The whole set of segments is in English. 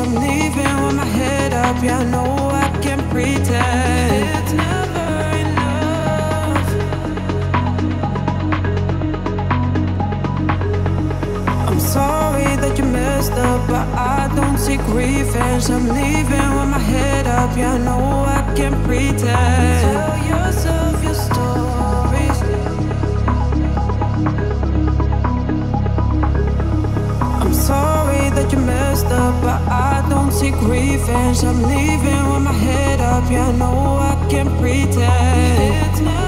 I'm leaving with my head up. Yeah, I know I can pretend. It's never enough. I'm sorry that you messed up, but I don't seek revenge. I'm leaving with my head up. Yeah, I know I can pretend. Tell yourself messed up, but I don't seek revenge. I'm leaving with my head up. Yeah, I know I can pretend.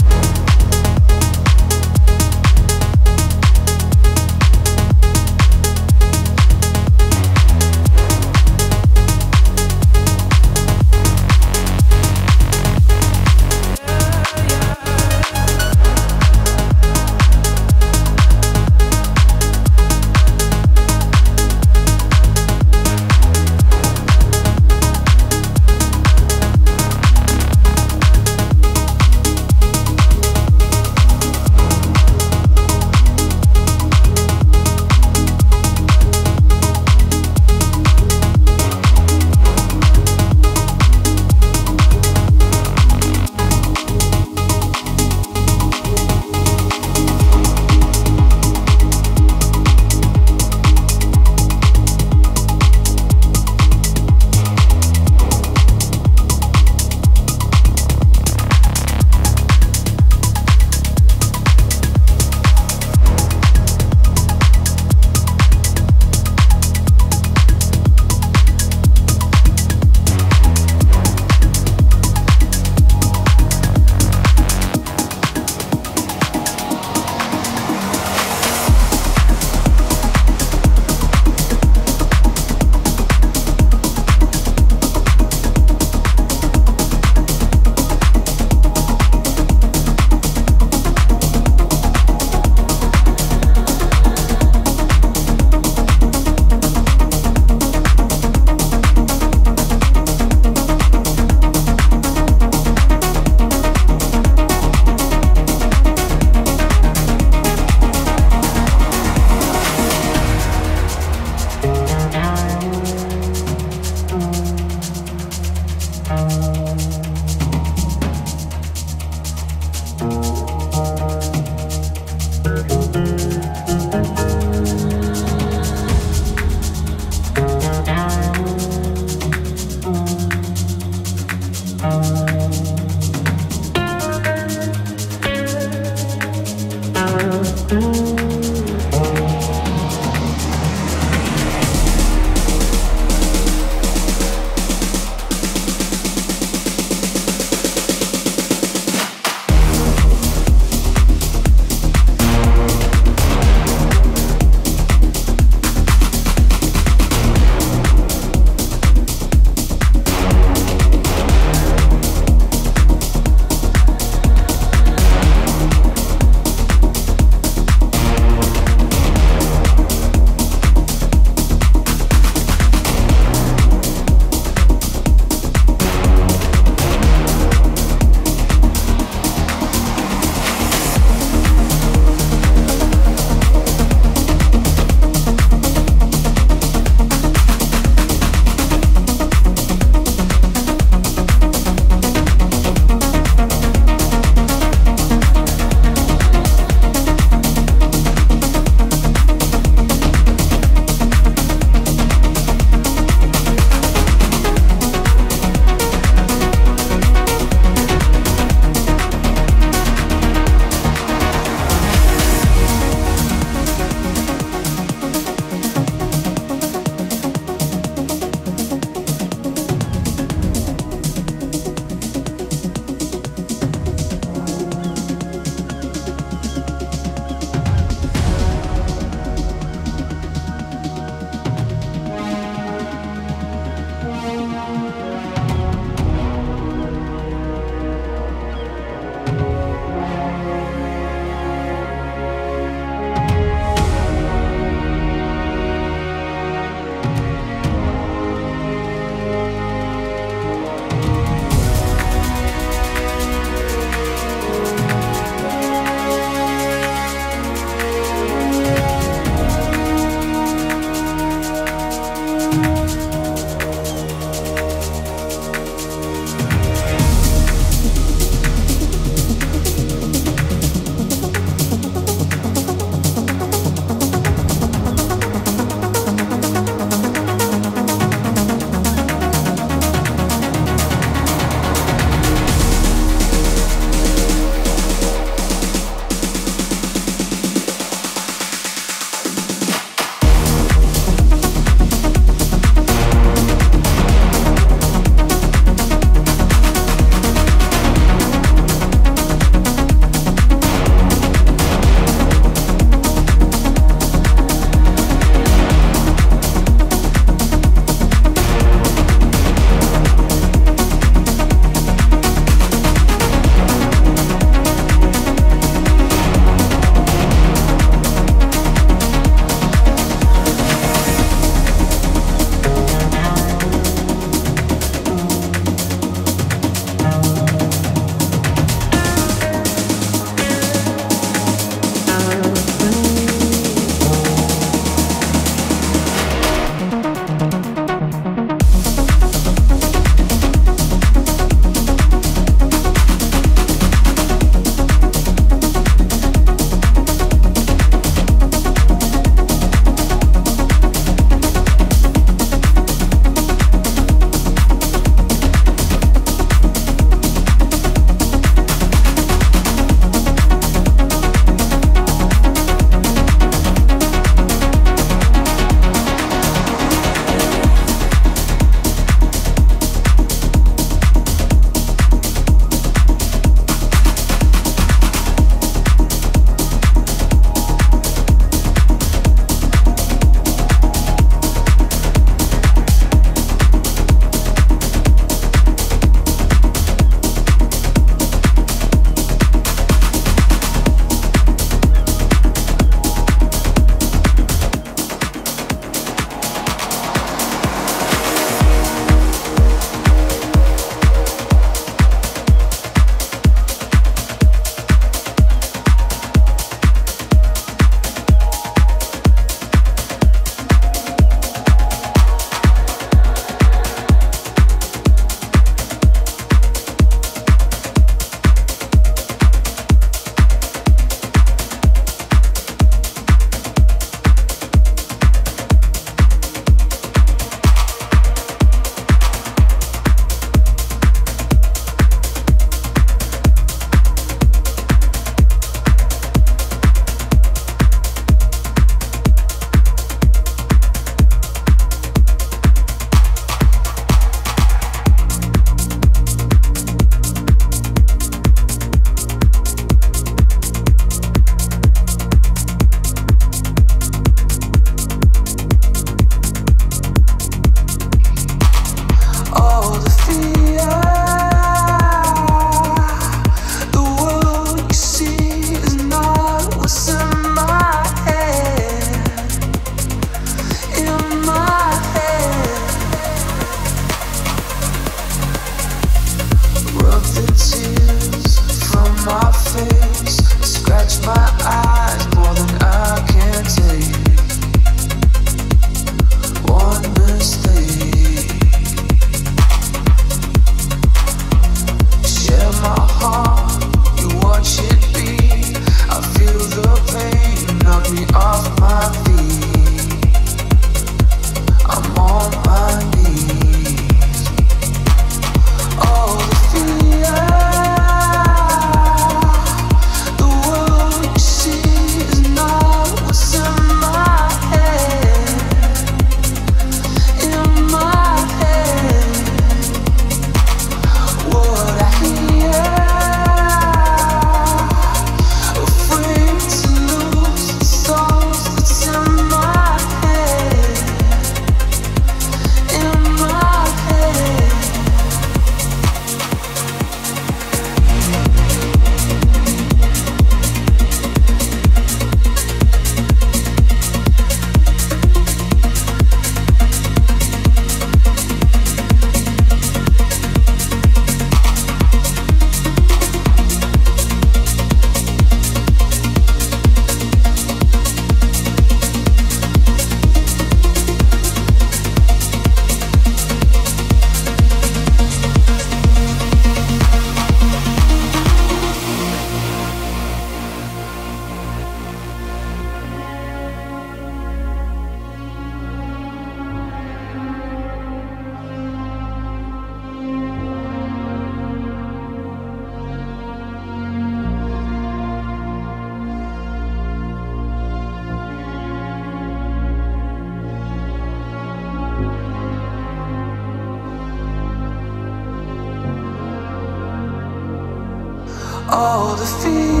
all the fear.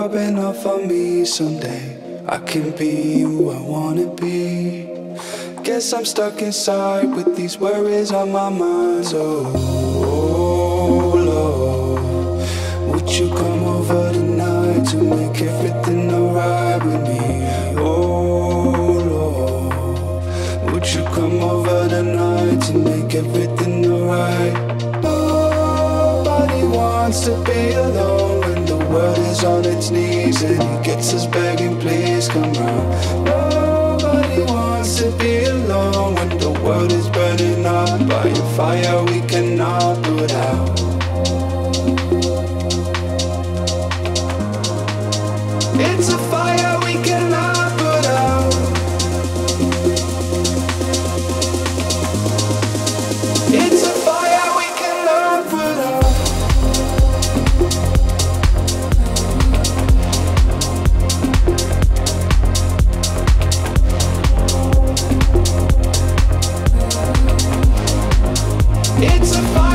Rubbing off on me someday. I can be who I wanna be. Guess I'm stuck inside with these worries on my mind. Oh, oh, Lord, would you come? It's a fire.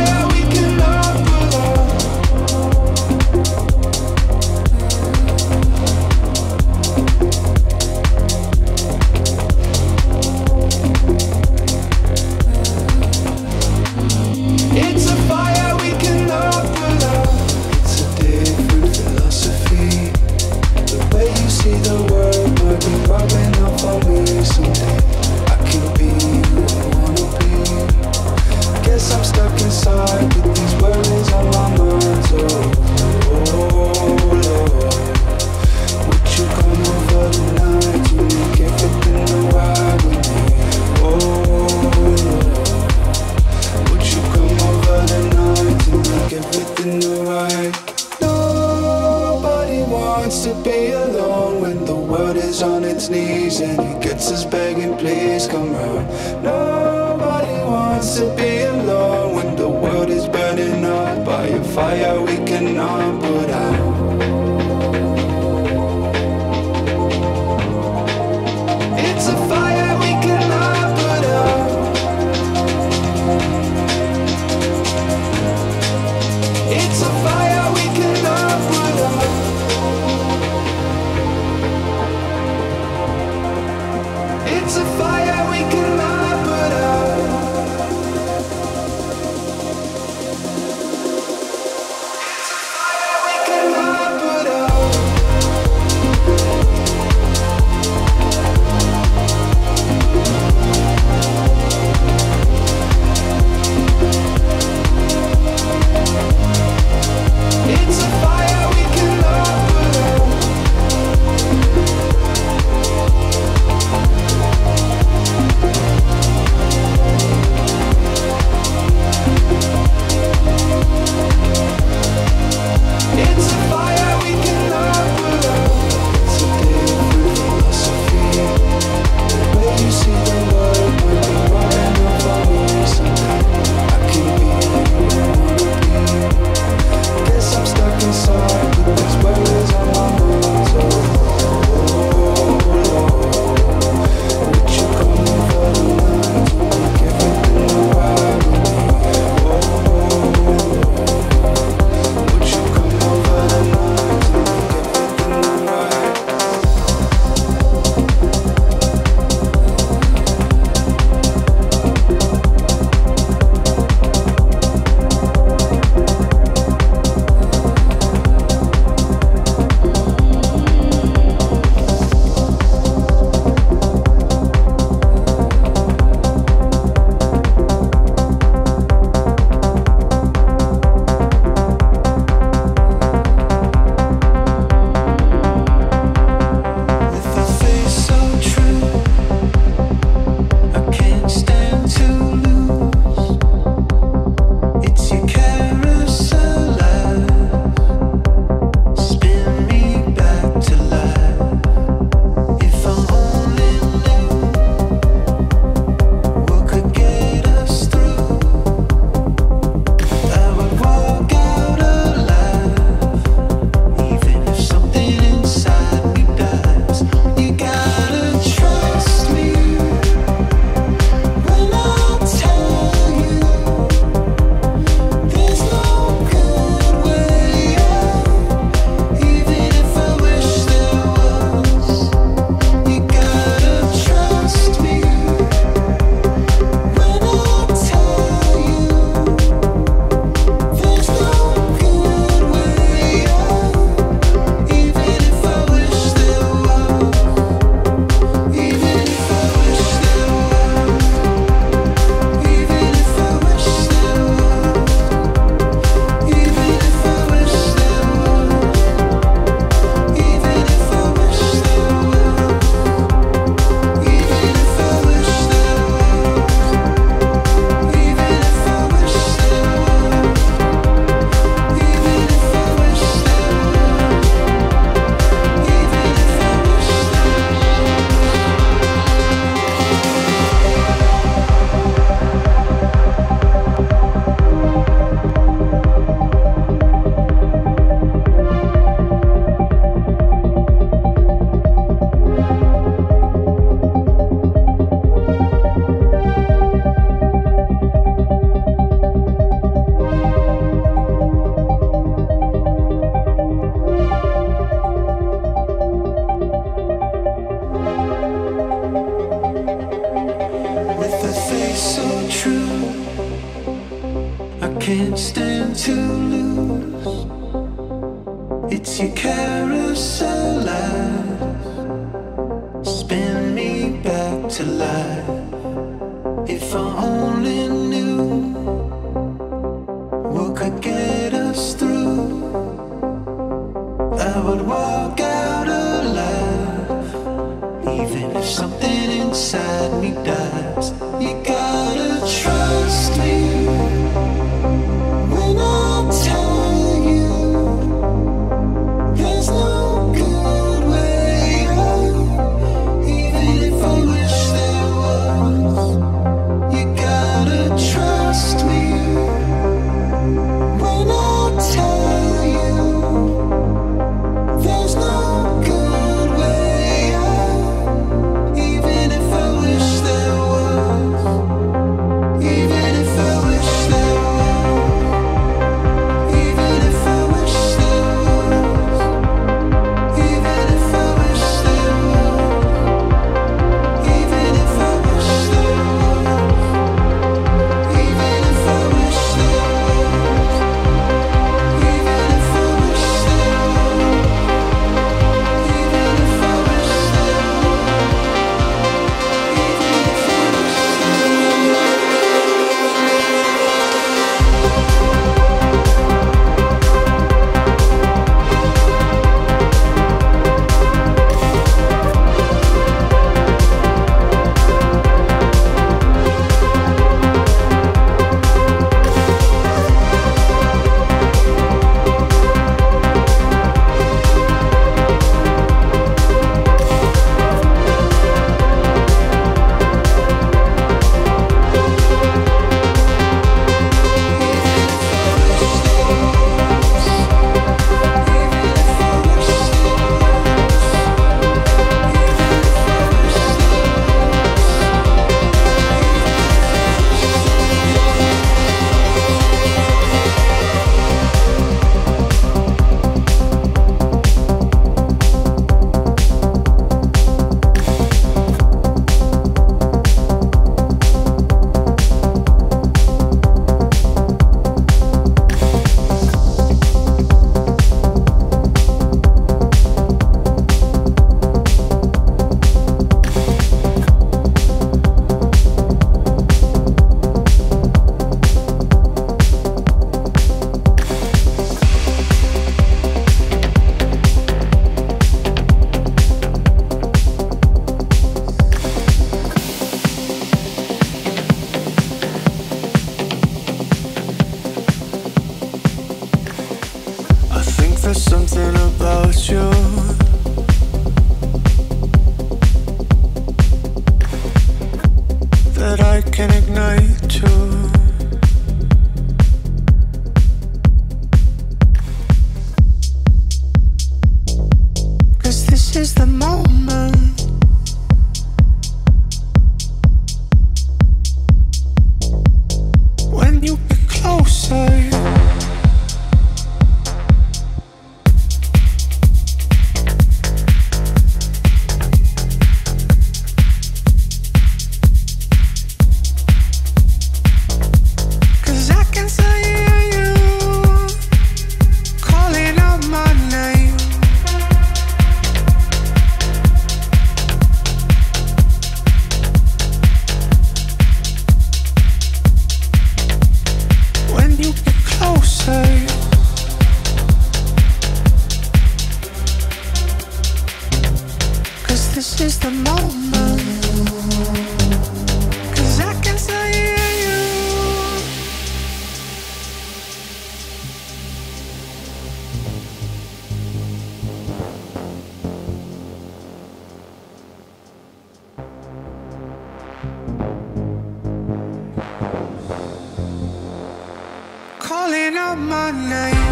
Calling out my name.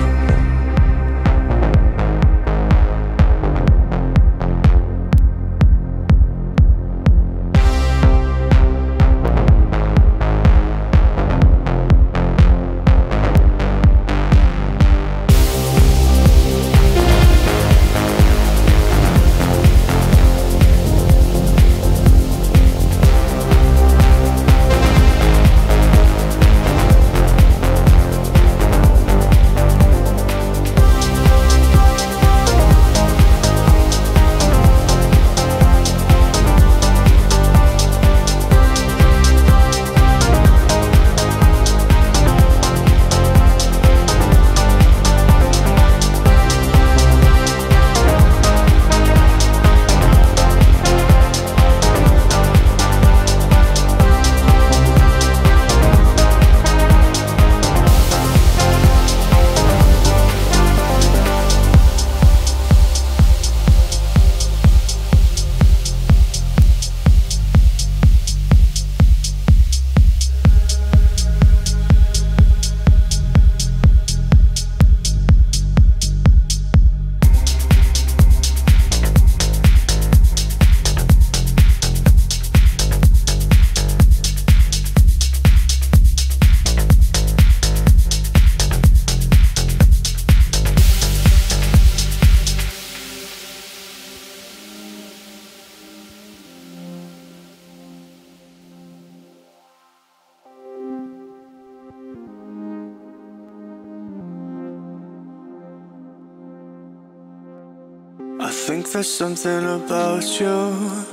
Think there's something about you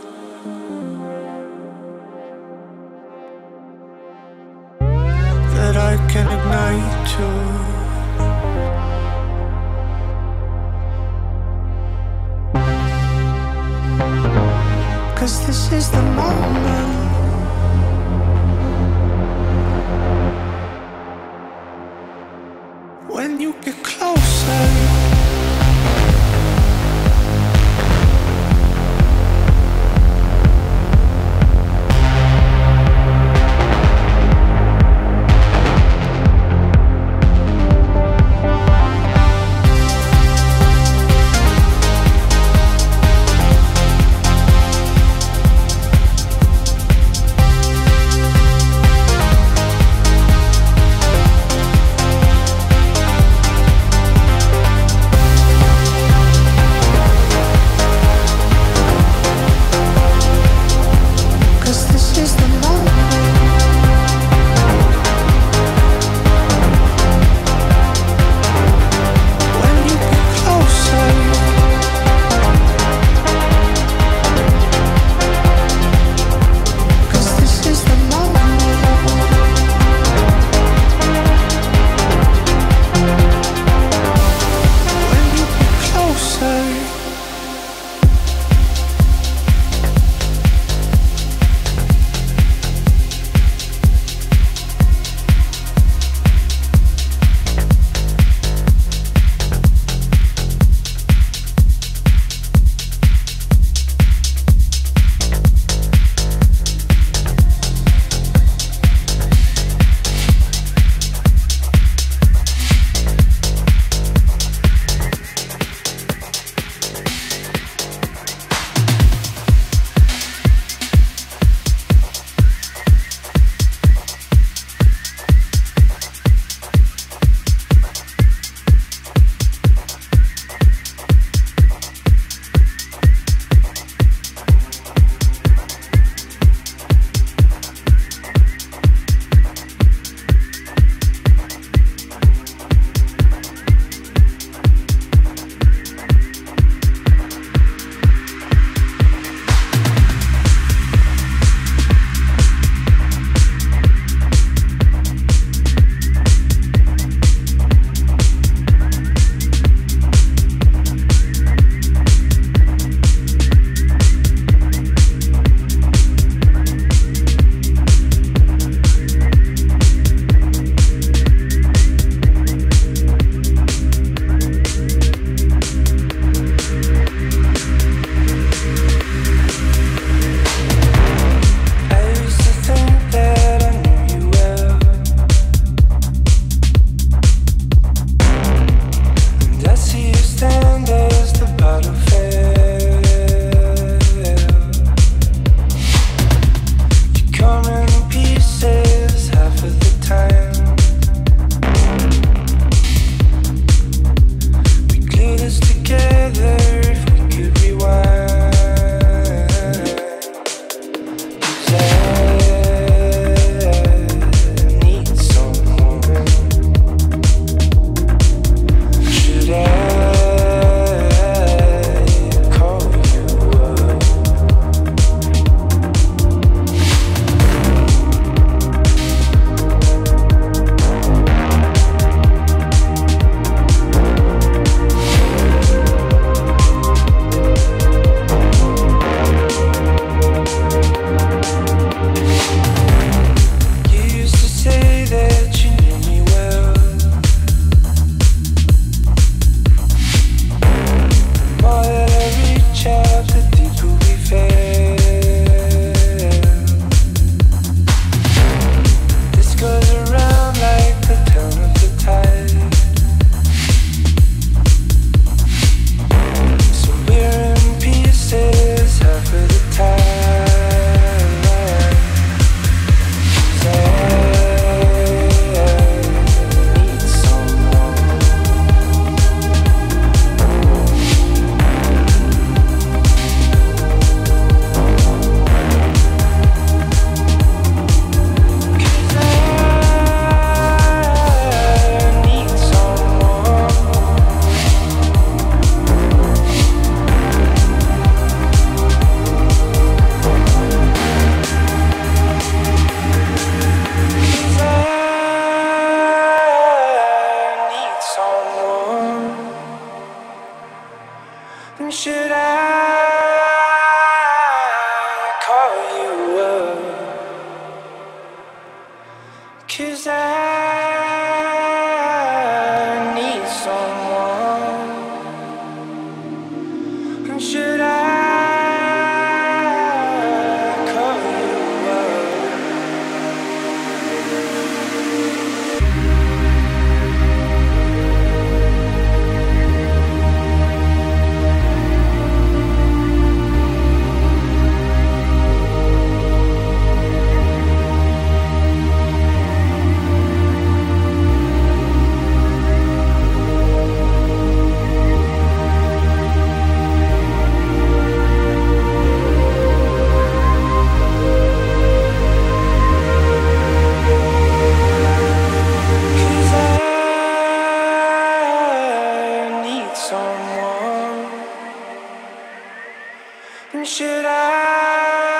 should I?